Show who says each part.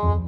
Speaker 1: Oh.